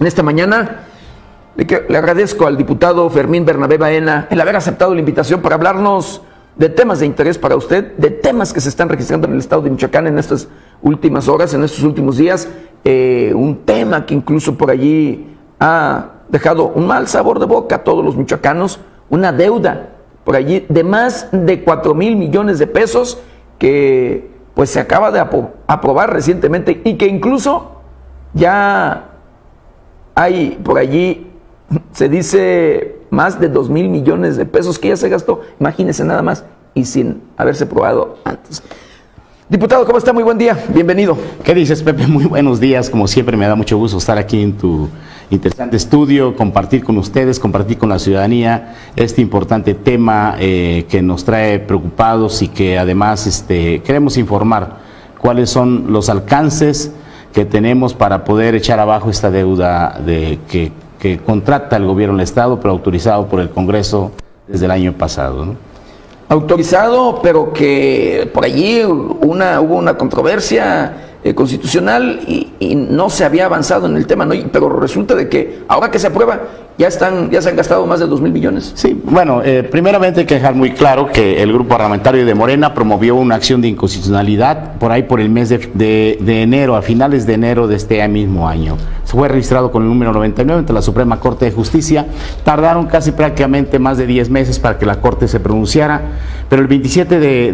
En esta mañana le, agradezco al diputado Fermín Bernabé Baena el haber aceptado la invitación para hablarnos de temas de interés para usted, de temas que se están registrando en el estado de Michoacán en estas últimas horas, en estos últimos días. Eh, un tema que incluso por allí ha dejado un mal sabor de boca a todos los michoacanos, una deuda por allí de más de 4 mil millones de pesos que pues se acaba de aprobar recientemente y que incluso ya hay por allí, se dice, más de 2 mil millones de pesos que ya se gastó, imagínense nada más, y sin haberse probado antes. Diputado, ¿cómo está? Muy buen día, bienvenido. ¿Qué dices, Pepe? Muy buenos días, como siempre me da mucho gusto estar aquí en tu interesante estudio, compartir con ustedes, compartir con la ciudadanía este importante tema eh, que nos trae preocupados y que además este, queremos informar cuáles son los alcances que tenemos para poder echar abajo esta deuda de, que, contrata el gobierno del Estado, pero autorizado por el Congreso desde el año pasado. autorizado, pero que por allí una, hubo una controversia eh, constitucional y, no se había avanzado en el tema, ¿no? pero resulta de que ahora que se aprueba ya están ya se han gastado más de dos mil millones. Sí, bueno, eh, primeramente hay que dejar muy claro que el grupo parlamentario de Morena promovió una acción de inconstitucionalidad por ahí por el mes de, enero, a finales de enero de este mismo año. Fue registrado con el número 99 ante la Suprema Corte de Justicia. Tardaron casi prácticamente más de 10 meses para que la Corte se pronunciara, pero el 27 de,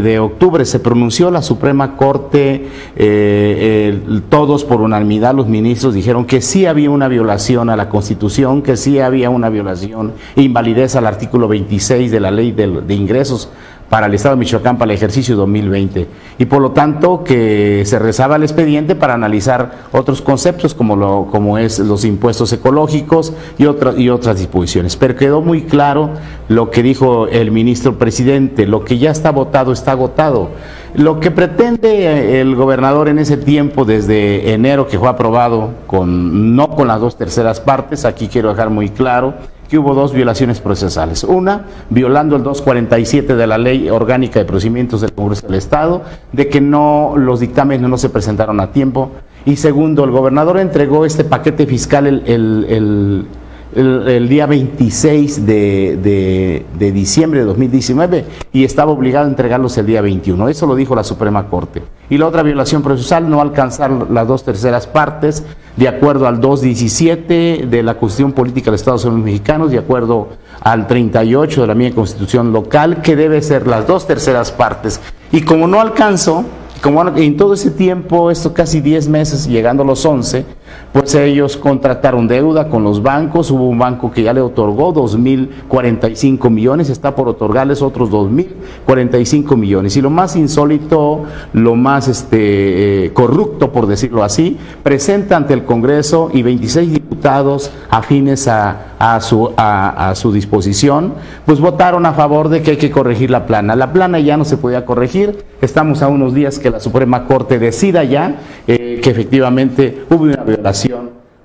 de octubre se pronunció la Suprema Corte, eh, todos por unanimidad los ministros dijeron que sí había una violación a la Constitución que sí había una violación invalidez al artículo 26 de la ley de, ingresos para el Estado de Michoacán para el ejercicio 2020 y por lo tanto que se rezaba el expediente para analizar otros conceptos como lo como es los impuestos ecológicos y otras y otras disposiciones. Pero quedó muy claro lo que dijo el ministro presidente, lo que ya está votado está agotado. Lo que pretende el gobernador en ese tiempo, desde enero que fue aprobado, con, no con las dos terceras partes, aquí quiero dejar muy claro que hubo dos violaciones procesales. Una, violando el 247 de la Ley Orgánica de Procedimientos del Congreso del Estado, de que no los dictámenes no se presentaron a tiempo. Y segundo, el gobernador entregó este paquete fiscal el el, día 26 de, de, diciembre de 2019 y estaba obligado a entregarlos el día 21. Eso lo dijo la Suprema Corte. Y la otra violación procesal, no alcanzar las dos terceras partes, de acuerdo al 217 de la Constitución Política de los Estados Unidos Mexicanos, de acuerdo al 38 de la misma Constitución local, que debe ser las dos terceras partes. Y como no alcanzó, como en todo ese tiempo, estos casi 10 meses, llegando a los 11, pues ellos contrataron deuda con los bancos, hubo un banco que ya le otorgó 2.045 millones, está por otorgarles otros 2.045 millones. Y lo más insólito, lo más este, eh, corrupto, por decirlo así, presenta ante el Congreso y 26 diputados afines a, a, su, a, su disposición, pues votaron a favor de que hay que corregir la plana. La plana ya no se podía corregir, estamos a unos días que la Suprema Corte decida ya eh, que efectivamente hubo una violación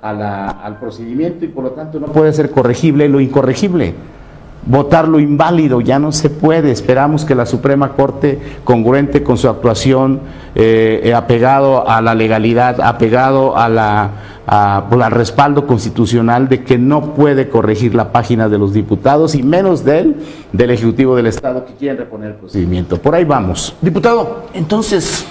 al procedimiento y por lo tanto no puede ser corregible lo incorregible. Votar lo inválido ya no se puede. Esperamos que la Suprema Corte, congruente con su actuación, eh, apegado a la legalidad, apegado a la, pues, al respaldo constitucional de que no puede corregir la página de los diputados y menos del, del Ejecutivo del Estado que quieren reponer el procedimiento. Por ahí vamos. Diputado, entonces,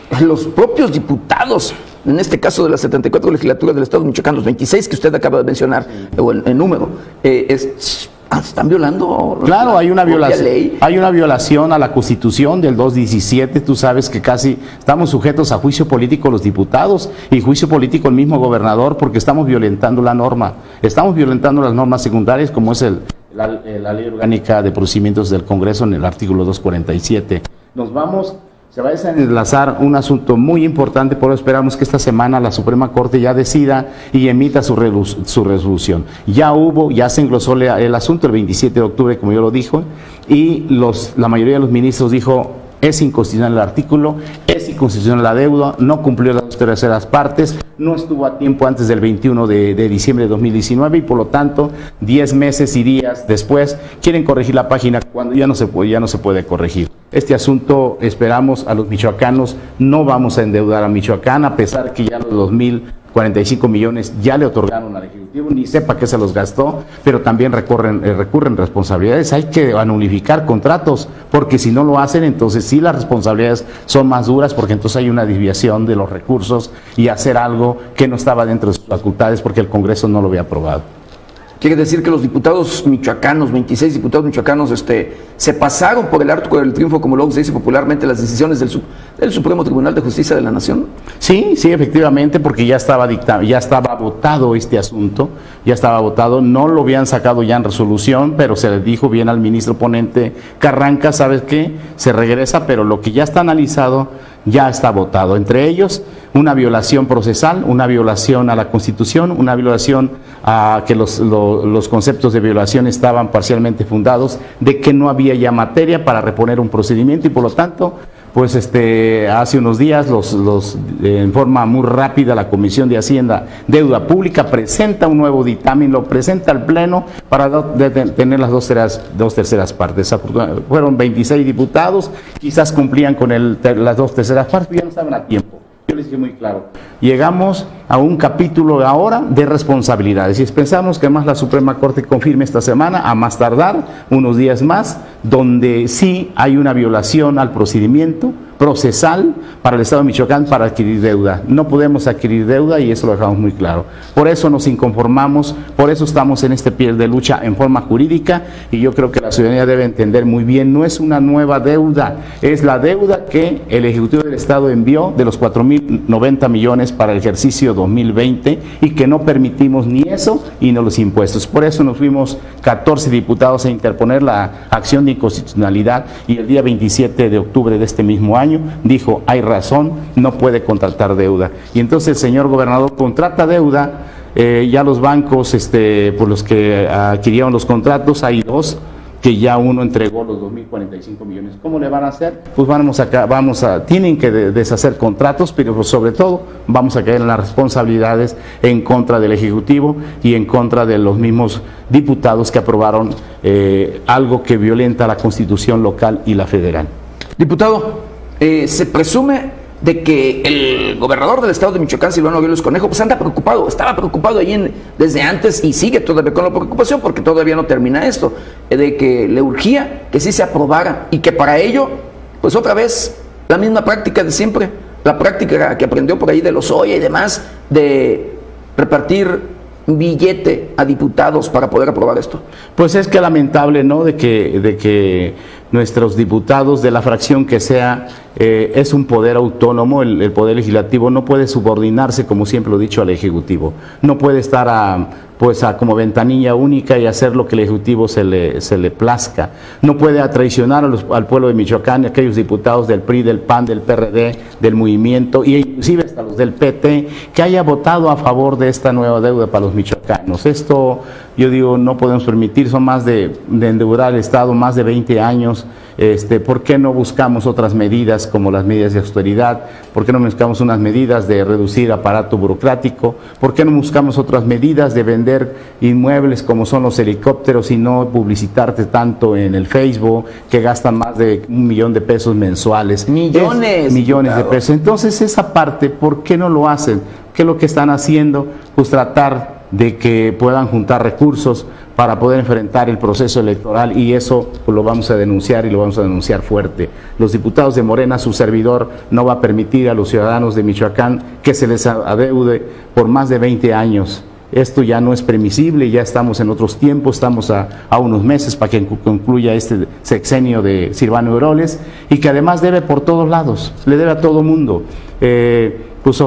que los propios diputados en este caso de las 74 legislaturas del Estado de Michoacán, los 26 que usted acaba de mencionar, o el, número, eh, es, ah, están violando. Claro, hay una violación. Hay una violación a la Constitución del 217. Tú sabes que casi estamos sujetos a juicio político los diputados y juicio político el mismo gobernador porque estamos violentando la norma. Estamos violentando las normas secundarias como es el, la, la ley orgánica de procedimientos del Congreso en el artículo 247. Nos vamos se va a enlazar un asunto muy importante, por eso esperamos que esta semana la Suprema Corte ya decida y emita su, resolución. Ya hubo, ya se englosó el asunto el 27 de octubre, como yo lo dijo, y los, la mayoría de los ministros dijo, es inconstitucional el artículo, es inconstitucional la deuda, no cumplió las terceras partes, no estuvo a tiempo antes del 21 de, diciembre de 2019 y por lo tanto 10 meses y días después quieren corregir la página cuando ya no se puede, ya no se puede corregir. Este asunto esperamos a los michoacanos, no vamos a endeudar a Michoacán a pesar que ya los 2000 45 millones ya le otorgaron al Ejecutivo, ni sepa que se los gastó, pero también recurren, eh, recurren responsabilidades. Hay que anulificar contratos, porque si no lo hacen, entonces sí las responsabilidades son más duras, porque entonces hay una desviación de los recursos y hacer algo que no estaba dentro de sus facultades porque el Congreso no lo había aprobado. Quiere decir que los diputados michoacanos, 26 diputados michoacanos, este, se pasaron por el arco del triunfo, como luego se dice popularmente, las decisiones del, del, Supremo Tribunal de Justicia de la Nación. Sí, sí, efectivamente, porque ya estaba ya estaba votado este asunto, ya estaba votado, no lo habían sacado ya en resolución, pero se le dijo bien al ministro ponente Carranca, ¿sabes qué? Se regresa, pero lo que ya está analizado ya está votado. Entre ellos, una violación procesal, una violación a la Constitución, una violación a que los, los, conceptos de violación estaban parcialmente fundados, de que no había ya materia para reponer un procedimiento y por lo tanto, pues este, hace unos días, los, los, en forma muy rápida, la Comisión de Hacienda, Deuda Pública, presenta un nuevo dictamen, lo presenta al Pleno para tener las dos terceras, dos terceras partes. Fueron 26 diputados, quizás cumplían con el, las dos terceras partes, ya no estaban a tiempo. Les muy claro, llegamos a un capítulo ahora de responsabilidades. Y pensamos que más la Suprema Corte confirme esta semana, a más tardar, unos días más, donde sí hay una violación al procedimiento procesal para el Estado de Michoacán para adquirir deuda. No podemos adquirir deuda y eso lo dejamos muy claro. Por eso nos inconformamos, por eso estamos en este pie de lucha en forma jurídica y yo creo que la ciudadanía debe entender muy bien, no es una nueva deuda, es la deuda que el Ejecutivo del Estado envió de los 4.090 millones para el ejercicio 2020 y que no permitimos ni eso y no los impuestos. Por eso nos fuimos 14 diputados a interponer la acción de inconstitucionalidad y el día 27 de octubre de este mismo año dijo, hay razón, no puede contratar deuda. Y entonces el señor gobernador contrata deuda, eh, ya los bancos este, por los que adquirieron los contratos, hay dos, que ya uno entregó los 2.045 millones. ¿Cómo le van a hacer? Pues vamos a, vamos a, tienen que deshacer contratos, pero sobre todo vamos a caer en las responsabilidades en contra del Ejecutivo y en contra de los mismos diputados que aprobaron eh, algo que violenta la Constitución local y la federal. Diputado, eh, se presume de que el gobernador del estado de Michoacán, Silvano Aureoles Conejo, pues anda preocupado, estaba preocupado ahí desde antes y sigue todavía con la preocupación porque todavía no termina esto, eh, de que le urgía que sí se aprobara y que para ello, pues otra vez, la misma práctica de siempre, la práctica que aprendió por ahí de los Oya y demás, de repartir billete a diputados para poder aprobar esto. Pues es que lamentable, ¿no? De que, de que nuestros diputados de la fracción que sea eh, es un poder autónomo, el, poder legislativo no puede subordinarse, como siempre lo he dicho, al ejecutivo. No puede estar a, pues a, como ventanilla única y hacer lo que el ejecutivo se le, se le plazca. No puede traicionar al pueblo de Michoacán, aquellos diputados del PRI, del PAN, del PRD, del movimiento y inclusive los del PT, que haya votado a favor de esta nueva deuda para los michoacanos. Esto, yo digo, no podemos permitir, son más de, de endeudar al Estado, más de 20 años este, ¿Por qué no buscamos otras medidas como las medidas de austeridad? ¿Por qué no buscamos unas medidas de reducir aparato burocrático? ¿Por qué no buscamos otras medidas de vender inmuebles como son los helicópteros y no publicitarte tanto en el Facebook que gastan más de un millón de pesos mensuales? Millones. millones de pesos. Entonces esa parte, ¿por qué no lo hacen? ¿Qué es lo que están haciendo? Pues tratar de que puedan juntar recursos para poder enfrentar el proceso electoral y eso lo vamos a denunciar y lo vamos a denunciar fuerte. Los diputados de Morena, su servidor, no va a permitir a los ciudadanos de Michoacán que se les adeude por más de 20 años. Esto ya no es permisible, ya estamos en otros tiempos, estamos a, unos meses para que concluya este sexenio de Silvano Euroles y que además debe por todos lados, le debe a todo mundo. Eh, pues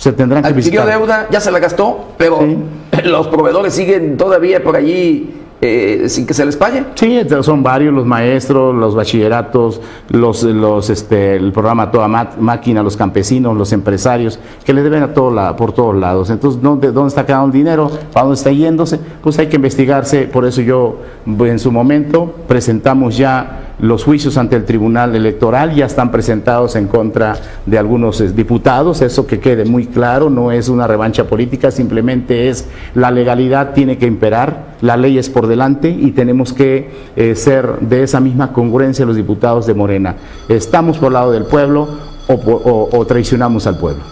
se tendrán que visitar. deuda, ya se la gastó, pero los proveedores siguen todavía por allí eh, sin que se les pague. Sí, son varios los maestros, los bachilleratos, los, los este, el programa Toda Máquina, los campesinos, los empresarios, que le deben a todo la, por todos lados. Entonces, ¿dónde, ¿dónde está quedando el dinero? ¿Para dónde está yéndose? Pues hay que investigarse. Por eso yo, en su momento, presentamos ya los juicios ante el Tribunal Electoral ya están presentados en contra de algunos diputados, eso que quede muy claro, no es una revancha política, simplemente es la legalidad tiene que imperar, la ley es por delante y tenemos que eh, ser de esa misma congruencia los diputados de Morena. ¿Estamos por el lado del pueblo o, o traicionamos al pueblo?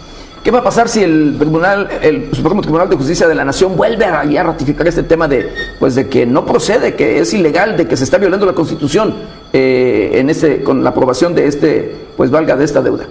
¿Qué va a pasar si el Tribunal, el Supremo Tribunal de Justicia de la Nación vuelve a, a ratificar este tema de, pues, de que no procede, que es ilegal, de que se está violando la Constitución eh, en este, con la aprobación de este, pues valga de esta deuda?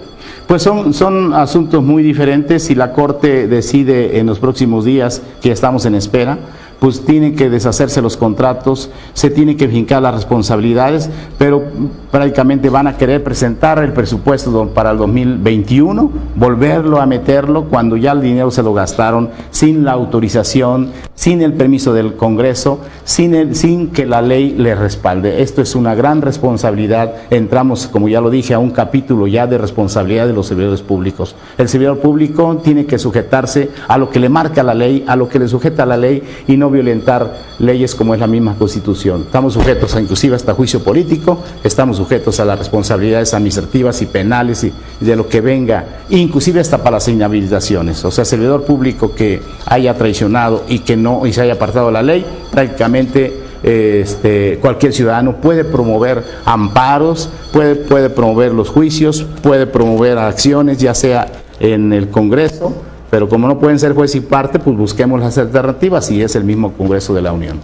Pues son, son asuntos muy diferentes. Si la Corte decide en los próximos días, que estamos en espera, pues tiene que deshacerse los contratos, se tiene que fincar las responsabilidades, pero prácticamente van a querer presentar el presupuesto para el 2021, volverlo a meterlo cuando ya el dinero se lo gastaron sin la autorización, sin el permiso del Congreso, sin, el, sin que la ley le respalde. Esto es una gran responsabilidad. Entramos, como ya lo dije, a un capítulo ya de responsabilidad de los servidores públicos. El servidor público tiene que sujetarse a lo que le marca la ley, a lo que le sujeta la ley y no violentar leyes como es la misma Constitución. Estamos sujetos inclusive hasta juicio político, estamos sujetos a las responsabilidades administrativas y penales y, de lo que venga, inclusive hasta para las inhabilitaciones. O sea, servidor público que haya traicionado y que no y se haya apartado la ley, prácticamente este, cualquier ciudadano puede promover amparos, puede, puede promover los juicios, puede promover acciones, ya sea en el Congreso pero como no pueden ser juez y parte, pues busquemos las alternativas y es el mismo Congreso de la Unión.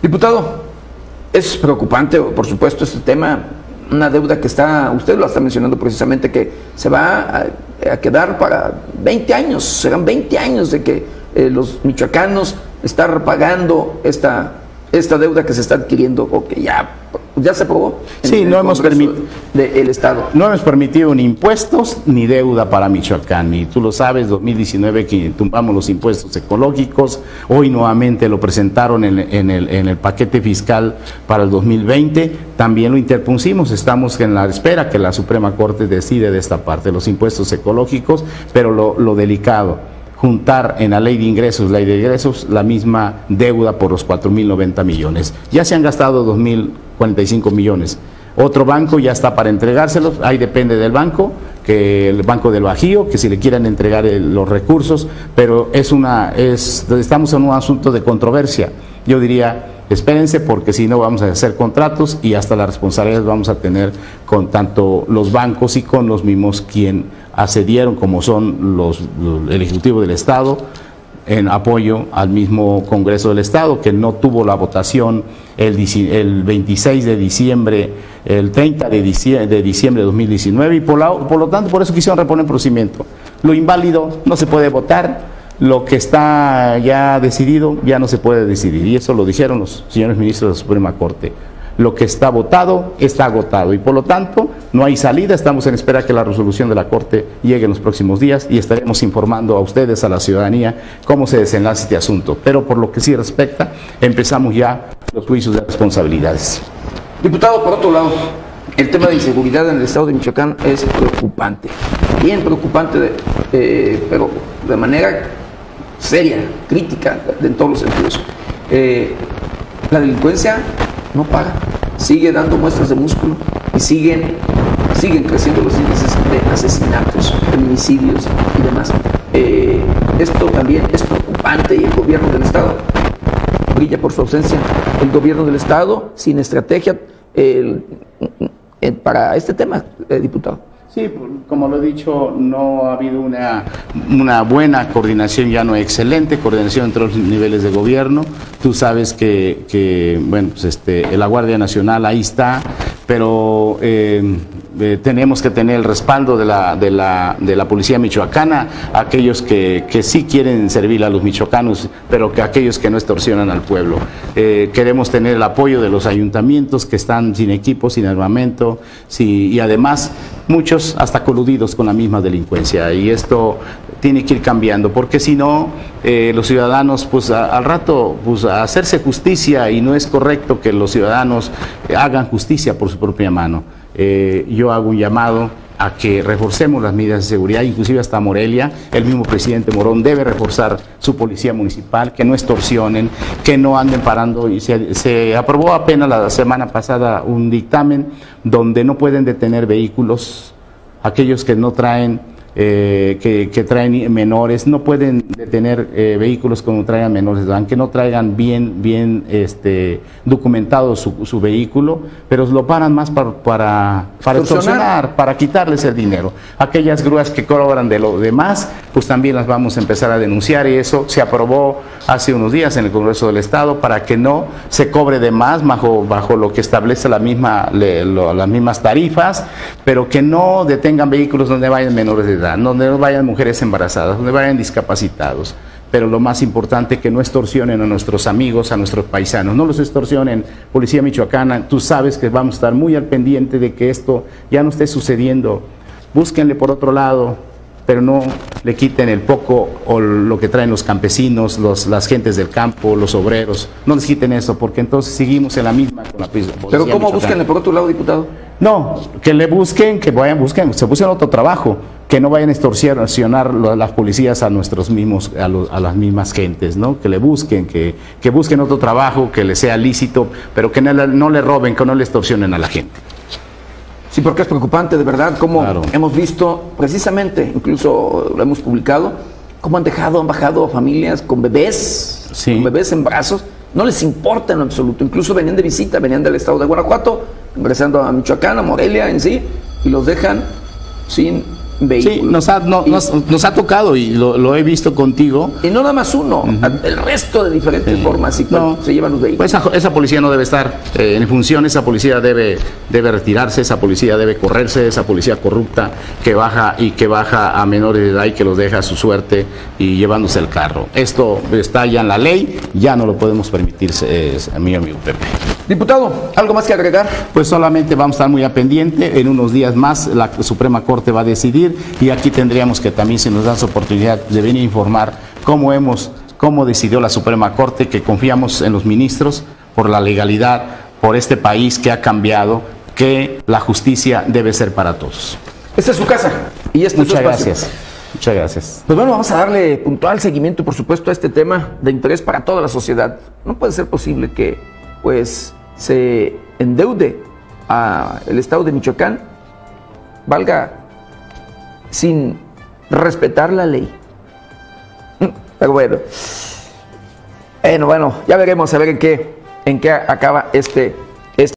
Diputado, es preocupante, por supuesto, este tema, una deuda que está, usted lo está mencionando precisamente, que se va a, quedar para 20 años, serán 20 años de que eh, los michoacanos están pagando esta, esta deuda que se está adquiriendo o que ya ya se aprobó. Sí, no hemos permitido el Estado. No hemos permitido ni impuestos ni deuda para Michoacán. Y tú lo sabes, 2019 que tumbamos los impuestos ecológicos, hoy nuevamente lo presentaron en, el, en el paquete fiscal para el 2020, también lo interpusimos, estamos en la espera que la Suprema Corte decide de esta parte, los impuestos ecológicos, pero lo, lo delicado juntar en la ley de ingresos, ley de ingresos, la misma deuda por los 4.090 millones. Ya se han gastado 2.045 millones. Otro banco ya está para entregárselos, ahí depende del banco, que el Banco del Bajío, que si le quieran entregar los recursos, pero es una, es, estamos en un asunto de controversia. Yo diría, espérense porque si no vamos a hacer contratos y hasta las responsabilidades vamos a tener con tanto los bancos y con los mismos quien accedieron, como son los, el Ejecutivo del Estado, en apoyo al mismo Congreso del Estado, que no tuvo la votación el, el 26 de diciembre, el 30 de diciembre de, diciembre 2019, y por, por lo tanto, por eso quisieron reponer procedimiento. Lo inválido no se puede votar, lo que está ya decidido ya no se puede decidir, y eso lo dijeron los señores ministros de la Suprema Corte lo que está votado está agotado y por lo tanto no hay salida. Estamos en espera que la resolución de la Corte llegue en los próximos días y estaremos informando a ustedes, a la ciudadanía, cómo se desenlace este asunto. Pero por lo que sí respecta, empezamos ya los juicios de responsabilidades. Diputado, por otro lado, el tema de inseguridad en el estado de Michoacán es preocupante, bien preocupante, eh, pero de manera seria, crítica en todos los sentidos. Eh, la delincuencia no para, sigue dando muestras de músculo y siguen, siguen creciendo los índices de asesinatos, feminicidios y demás. Eh, esto también es preocupante y el gobierno del Estado brilla por su ausencia. El gobierno del Estado sin estrategia para este tema, eh, diputado. Sí, como lo he dicho, no ha habido una, una buena coordinación, ya no excelente coordinación entre los niveles de gobierno. Tú sabes que, que bueno, pues este, la Guardia Nacional ahí está, pero eh, eh, tenemos que tener el respaldo de la, de la, de la policía michoacana, aquellos que, que, sí quieren servir a los michoacanos, pero que aquellos que no extorsionan al pueblo. Eh, queremos tener el apoyo de los ayuntamientos que están sin equipo, sin armamento, sí, y además muchos hasta coludidos con la misma delincuencia. Y esto tiene que ir cambiando, porque si no, eh, los ciudadanos, pues al rato, pues hacerse justicia, y no es correcto que los ciudadanos hagan justicia por su propia mano. Eh, yo hago un llamado a que reforcemos las medidas de seguridad, inclusive hasta Morelia, el mismo presidente Morón debe reforzar su policía municipal, que no extorsionen, que no anden parando. Y se, se aprobó apenas la semana pasada un dictamen donde no pueden detener vehículos aquellos que no traen eh, que, traen menores, no pueden detener eh, vehículos como traigan menores, aunque no traigan bien, bien este, documentado su, vehículo, pero lo paran más para, para, para extorsionar, para quitarles el dinero. Aquellas grúas que cobran de lo demás, pues también las vamos a empezar a denunciar y eso se aprobó hace unos días en el Congreso del Estado para que no se cobre de más bajo, bajo lo que establece la misma, las mismas tarifas, pero que no detengan vehículos donde vayan menores de edad donde no vayan mujeres embarazadas, donde vayan discapacitados. Pero lo más importante, que no extorsionen a nuestros amigos, a nuestros paisanos. No los extorsionen, Policía Michoacana. Tú sabes que vamos a estar muy al pendiente de que esto ya no esté sucediendo. Búsquenle por otro lado, pero no le quiten el poco o lo que traen los campesinos, los, las gentes del campo, los obreros. No les quiten eso, porque entonces seguimos en la misma con la. Pero ¿cómo búsquenle por otro lado, diputado? No, que le busquen, que vayan, busquen, se busquen otro trabajo, que no vayan a extorsionar las policías a nuestros mismos, a, las mismas gentes, ¿no? Que le busquen, que, que, busquen otro trabajo, que le sea lícito, pero que no, le roben, que no le extorsionen a la gente. Sí, porque es preocupante, de verdad, como hemos visto, precisamente, incluso lo hemos publicado, cómo han dejado, han bajado familias con bebés, con bebés en brazos, no les importa en absoluto, incluso venían de visita, venían del estado de Guanajuato, ingresando a Michoacán, a Morelia en sí, y los dejan sin Sí, nos ha, nos, ha tocado y lo, he visto contigo. Y no nada más uno, el resto de diferentes formas y no, se llevan los vehículos. Pues esa, policía no debe estar eh, en función, esa policía debe, debe retirarse, esa policía debe correrse, esa policía corrupta que baja y que baja a menores de edad y que los deja a su suerte y llevándose el carro. Esto está ya en la ley, ya no lo podemos permitir, eh, mi amigo Pepe. Diputado, ¿algo más que agregar? Pues solamente vamos a estar muy a pendiente. En unos días más la Suprema Corte va a decidir y aquí tendríamos que también, si nos dan su oportunidad, de venir a informar cómo hemos, cómo decidió la Suprema Corte, que confiamos en los ministros por la legalidad, por este país que ha cambiado, que la justicia debe ser para todos. Esta es su casa y este Muchas gracias. Muchas gracias. Pues bueno, vamos a darle puntual seguimiento, por supuesto, a este tema de interés para toda la sociedad. No puede ser posible que, pues, se endeude a el estado de Michoacán, valga sin respetar la ley. Pero bueno, bueno, bueno, ya veremos a ver en qué, en qué acaba este